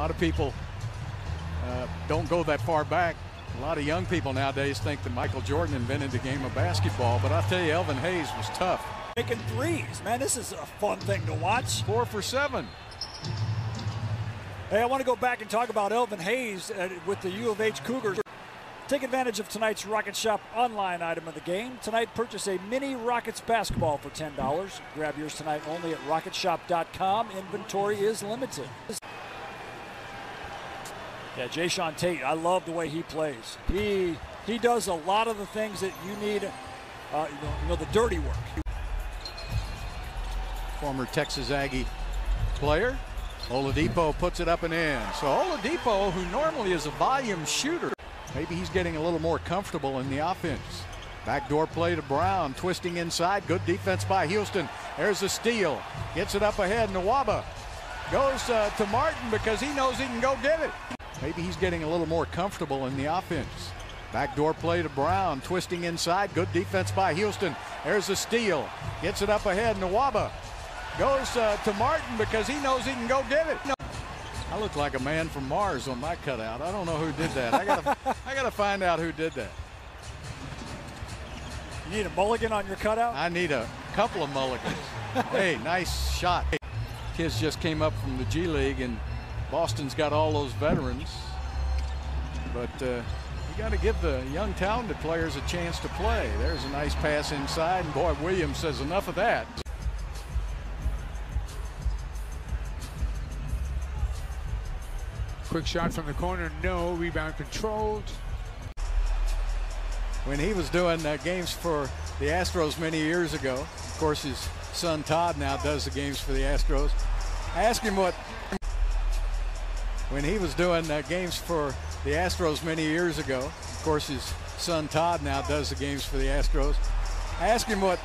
lot of people uh, don't go that far back. A lot of young people nowadays think that Michael Jordan invented the game of basketball, but I tell you, Elvin Hayes was tough. Making threes. Man, this is a fun thing to watch. Four for seven. Hey, I want to go back and talk about Elvin Hayes uh, with the U of H Cougars. Take advantage of tonight's Rocket Shop online item of the game. Tonight, purchase a mini Rockets basketball for $10. Grab yours tonight only at rocketshop.com. Inventory is limited. Yeah, Jae'Sean Tate, I love the way he plays. He he does a lot of the things that you need, uh, you, know, you know, the dirty work. Former Texas Aggie player. Oladipo puts it up and in. So Oladipo, who normally is a volume shooter, maybe he's getting a little more comfortable in the offense. Backdoor play to Brown, twisting inside. Good defense by Houston. There's a steal. Gets it up ahead. Nwaba goes uh, to Martin because he knows he can go get it. Maybe he's getting a little more comfortable in the offense. Backdoor play to Brown, twisting inside. Good defense by Houston. There's a steal. Gets it up ahead. Nwaba goes uh, to Martin because he knows he can go get it. No. I look like a man from Mars on my cutout. I don't know who did that. I gotta, I gotta find out who did that. You need a mulligan on your cutout? I need a couple of mulligans. hey, nice shot. Kids just came up from the G League, and Boston's got all those veterans. But uh, you got to give the young, talented players a chance to play. There's a nice pass inside, and boy, Williams says enough of that. Quick shot from the corner, no. Rebound controlled. When he was doing uh, games for the Astros many years ago, of course, his son Todd now does the games for the Astros. I asked him what. When he was doing uh, games for the Astros many years ago, of course, his son Todd now does the games for the Astros. I asked him what.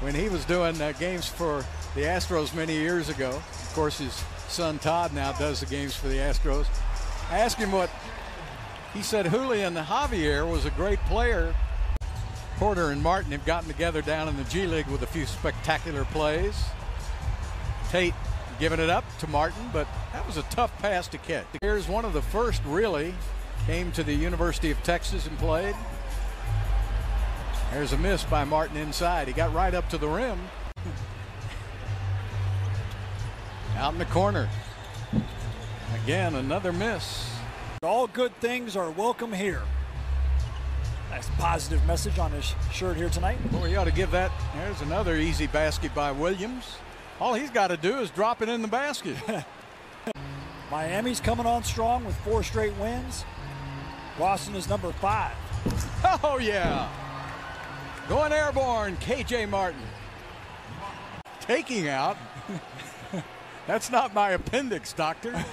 When he was doing uh, games for the Astros many years ago, of course, his son Todd now does the games for the Astros. I asked him what he said Julian Javier was a great player. Porter and Martin have gotten together down in the G League with a few spectacular plays. Tate giving it up to Martin, but that was a tough pass to catch. Here's one of the first really came to the University of Texas and played. There's a miss by Martin inside. He got right up to the rim. Out in the corner. Again, another miss. All good things are welcome here. Nice positive message on his shirt here tonight. Boy, you ought to give that. There's another easy basket by Williams. All he's got to do is drop it in the basket. Miami's coming on strong with four straight wins. Boston is number five. Oh, yeah. Going airborne, KJ Martin. Taking out. That's not my appendix, doctor.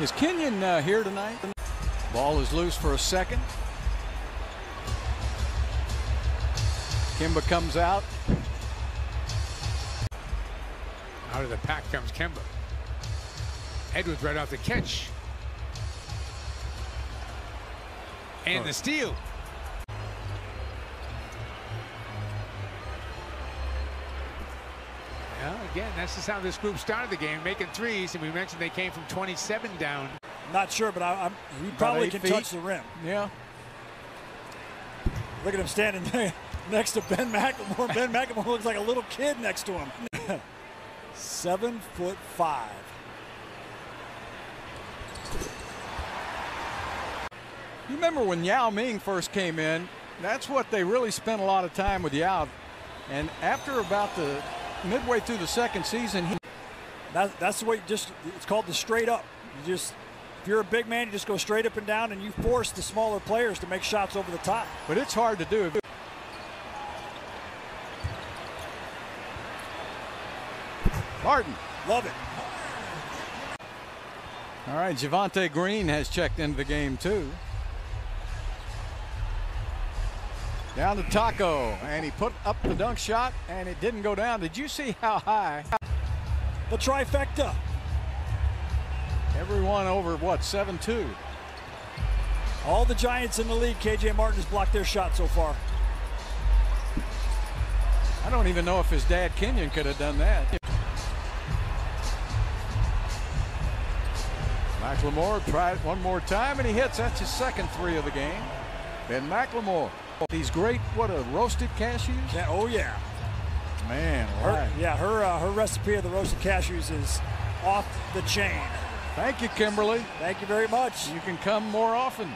Is Kenyon uh, here tonight? Ball is loose for a second. Kemba comes out. Out of the pack comes Kemba. Edwards right off the catch. And Oh. the steal. Well, again, that's just how this group started the game, making threes, and we mentioned they came from 27 down. Not sure, but I, I'm, he probably can feet. touch the rim. Yeah. Look at him standing there next to Ben McLemore. Ben McLemore looks like a little kid next to him. Seven foot five. You remember when Yao Ming first came in? That's what they really spent a lot of time with Yao. And after about the midway through the second season, he That, that's the way just, it's called the straight up. You just, if you're a big man, you just go straight up and down and you force the smaller players to make shots over the top. but it's hard to do. Martin. Love it. All right, Javonte Green has checked into the game too. Down to Tacko, and he put up the dunk shot, and it didn't go down. Did you see how high? The trifecta. Everyone over what, 7-2? All the Giants in the league, KJ Martin has blocked their shot so far. I don't even know if his dad Kenyon could have done that. McLemore tried it one more time and he hits. That's his second three of the game. Ben McLemore. These great, what a roasted cashews. Yeah, oh yeah. Man, Her, yeah, her uh, her recipe of the roasted cashews is off the chain. Thank you, Kimberly. Thank you very much. You can come more often.